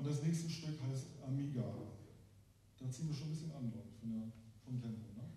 Und das nächste Stück heißt Amiga. Da ziehen wir schon ein bisschen an, von der, vom Tempo. Ne?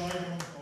história